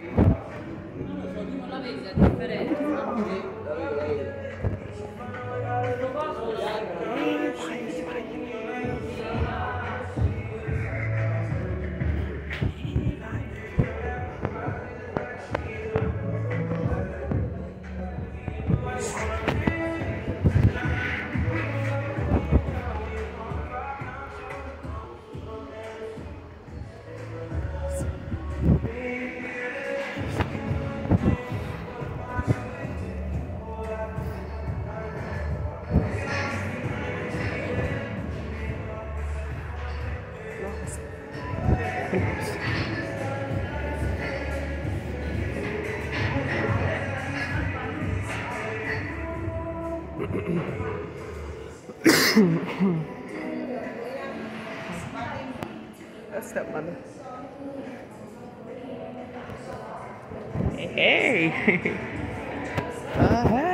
Non la vedi la differenza? That's that mother. Hey. hey. uh -huh.